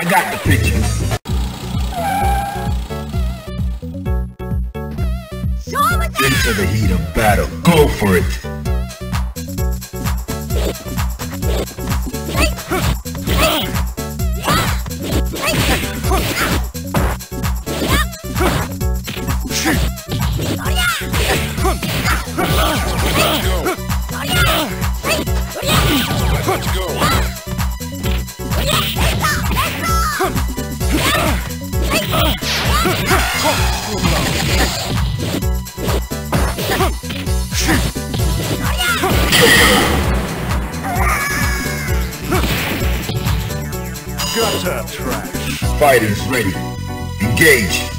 I got the picture. Into the heat of battle. Go for it. Gutter trash. Fighters ready. Engage.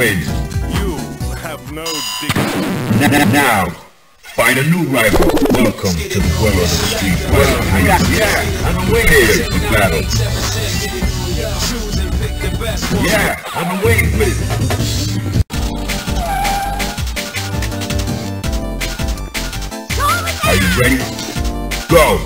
You have no dignity. Now, find a new rival. Welcome to the world of the street fighter. I got, yeah, I'm waiting for battle. Yeah, I've been waiting for this. Are you ready? Go!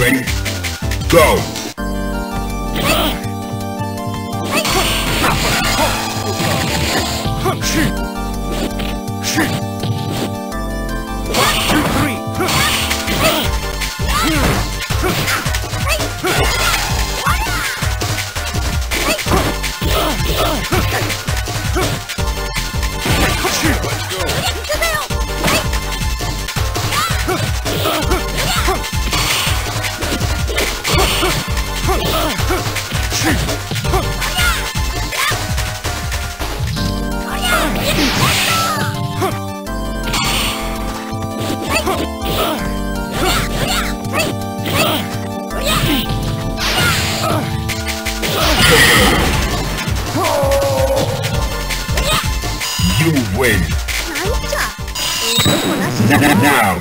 Ready? Go! You win. Now,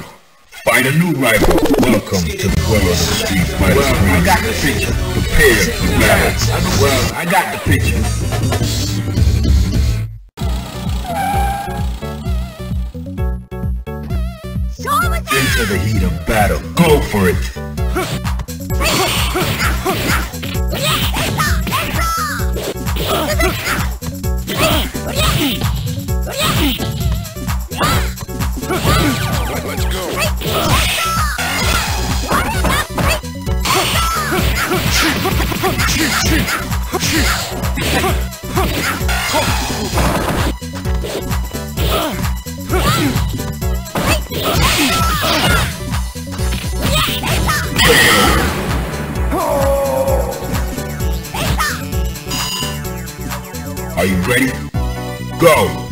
find a new rival. Welcome to the world of the street fighter. I got the picture. Prepare for battle. Well, I got the picture. Into the heat of battle. Go for it. Are you ready? Go!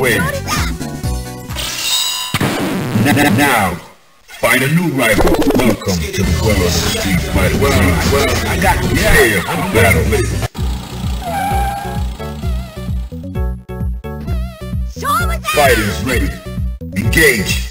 Win. Now, find a new rival. Welcome to the world of Street Fighter. Well, well, I got prepare for battle. Fighters ready. Engage.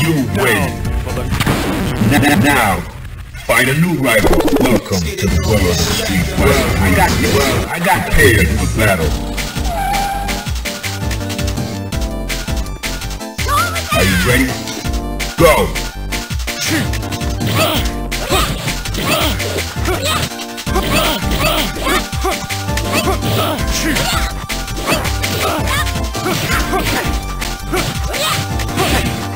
You win. Now, find a new rival. Welcome to the world of Street Fighter. I got you. I got prepared for the battle. Are you ready? Go. Into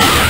Yeah.